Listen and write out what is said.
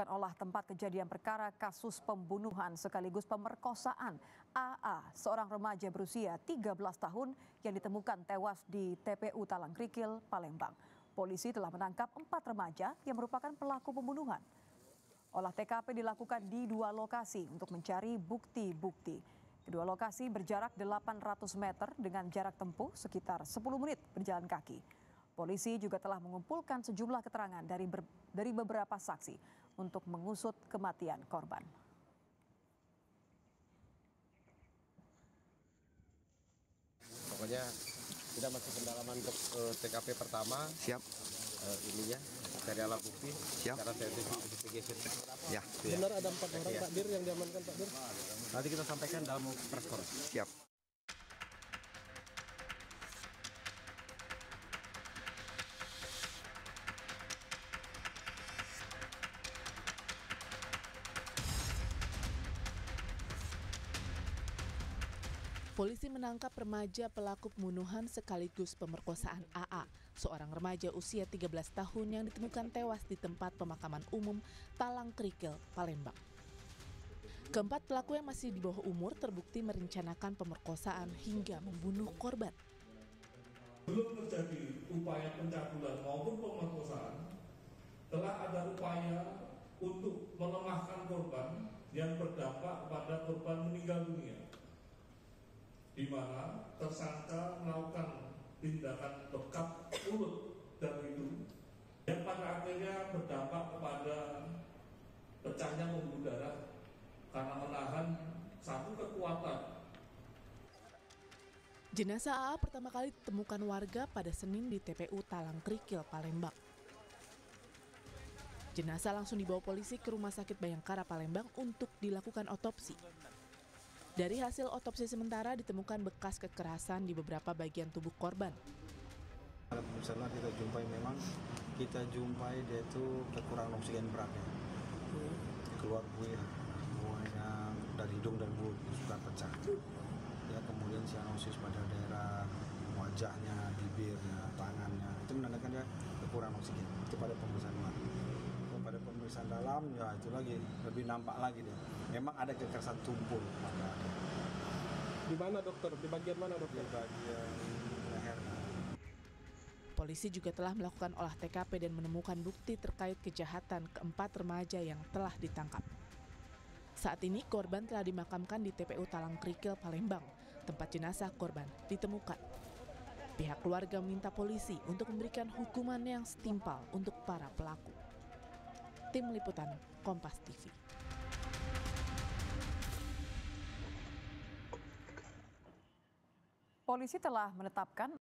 melakukan olah tempat kejadian perkara kasus pembunuhan sekaligus pemerkosaan AA, seorang remaja berusia 13 tahun yang ditemukan tewas di TPU Talang Krikil, Palembang. Polisi telah menangkap empat remaja yang merupakan pelaku pembunuhan. Olah TKP dilakukan di dua lokasi untuk mencari bukti-bukti. Kedua lokasi berjarak 800 meter dengan jarak tempuh sekitar 10 menit berjalan kaki. Polisi juga telah mengumpulkan sejumlah keterangan dari, ber, dari beberapa saksi untuk mengusut kematian korban. Pokoknya kita masih pendalaman untuk uh, eh, TKP pertama. Siap. Uh, ini ya, cari alat bukti. Siap. Cara investigation. Ya. Benar ada empat orang ya. Pak Dir yang diamankan Pak Dir? Nanti kita sampaikan dalam press conference. Siap. Polisi menangkap remaja pelaku pembunuhan sekaligus pemerkosaan AA, seorang remaja usia 13 tahun yang ditemukan tewas di tempat pemakaman umum Talang Krikil, Palembang. Keempat pelaku yang masih di bawah umur terbukti merencanakan pemerkosaan hingga membunuh korban. Belum terjadi upaya pencabulan maupun pemerkosaan, telah ada upaya untuk melemahkan korban yang berdampak pada korban meninggal dunia di mana tersangka melakukan tindakan bekat mulut dan hidung yang pada akhirnya berdampak kepada pecahnya pembuluh darah karena menahan satu kekuatan. Jenazah AA pertama kali ditemukan warga pada Senin di TPU Talang Krikil, Palembang. Jenazah langsung dibawa polisi ke Rumah Sakit Bayangkara Palembang untuk dilakukan otopsi. Dari hasil otopsi sementara ditemukan bekas kekerasan di beberapa bagian tubuh korban. Pemeriksaan kita jumpai memang kita jumpai dia itu kekurangan oksigen berat ya. Keluar buih semuanya dari hidung dan mulut sudah pecah. Ya kemudian sianosis pada daerah wajahnya, bibirnya, tangannya itu menandakan dia kekurangan oksigen. Itu pada pemeriksaan luar pada pemeriksaan dalam ya itu lagi lebih nampak lagi dia. Memang ada kekerasan tumpul Di mana dokter? Di bagian mana dokter? Di bagian leher. Polisi juga telah melakukan olah TKP dan menemukan bukti terkait kejahatan keempat remaja yang telah ditangkap. Saat ini korban telah dimakamkan di TPU Talang Krikil, Palembang, tempat jenazah korban ditemukan. Pihak keluarga meminta polisi untuk memberikan hukuman yang setimpal untuk para pelaku. Tim Liputan Kompas TV. Polisi telah menetapkan